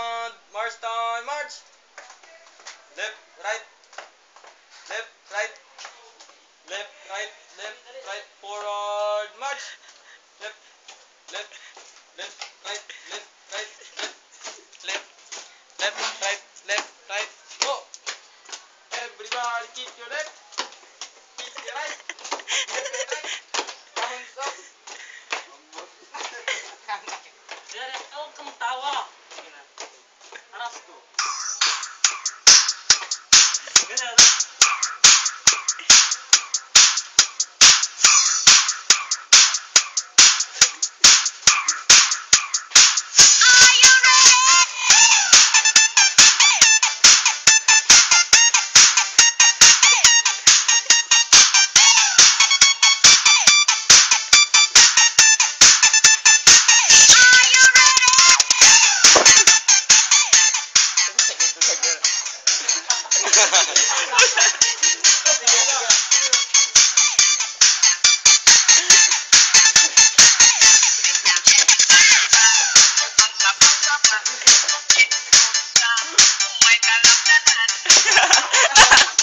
March time, march! Left, right. Left, right. Left, right, left, right, forward, march! Left, left, left, right, left, right, left, left, left, right, left, right, go! Everybody keep your left, keep your right, keep your right, thumbs up. Huwag kang tawa. ácido. Ha ha ha!